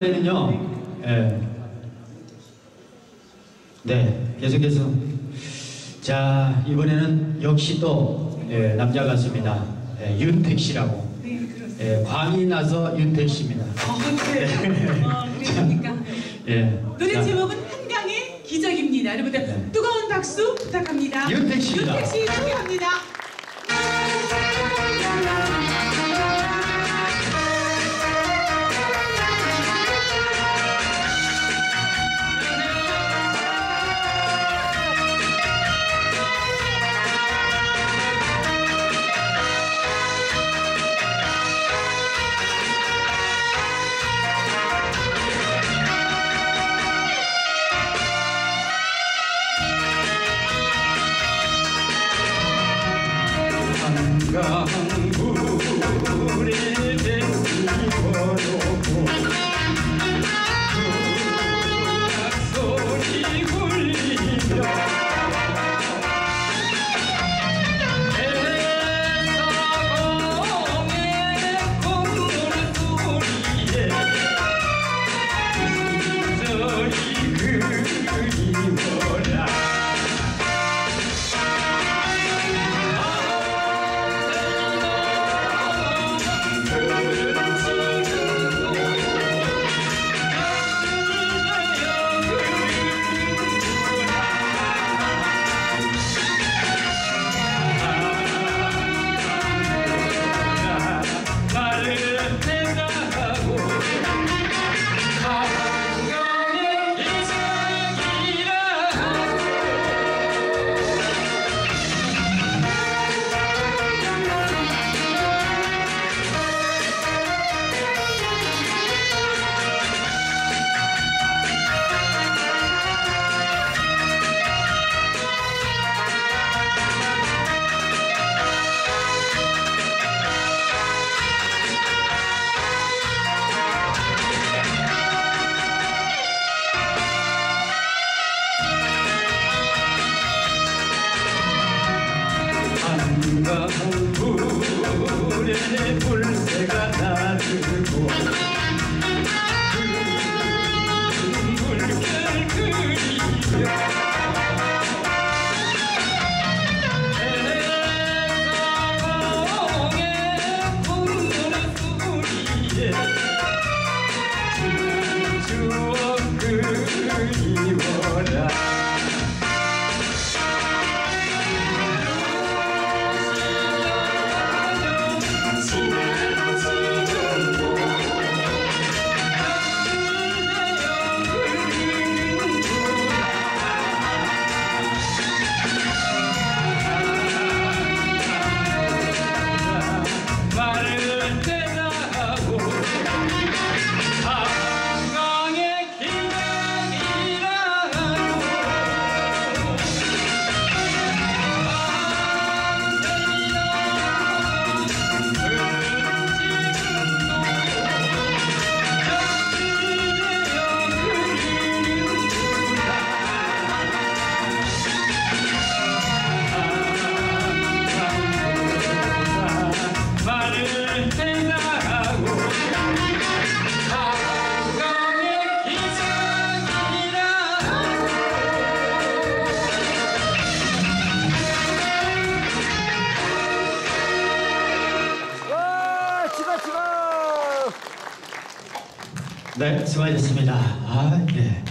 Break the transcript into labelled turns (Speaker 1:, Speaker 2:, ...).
Speaker 1: 이번에는요, 예. 네, 계속해서. 자, 이번에는 역시 또, 예, 남자 가수입니다. 예, 윤택 씨라고.
Speaker 2: 네.
Speaker 1: 예, 광이 나서 윤택 씨입니다.
Speaker 2: 어, 그래요? 어, 그러니까.
Speaker 1: 예.
Speaker 2: 노래
Speaker 1: 자,
Speaker 2: 제목은 한강의 기적입니다. 여러분들
Speaker 1: 네.
Speaker 2: 뜨거운 박수 부탁합니다.
Speaker 1: 윤택 씨입니다.
Speaker 2: 윤택 씨 소개합니다.
Speaker 1: 한강물 네, 수고하셨습니다. 아, 예.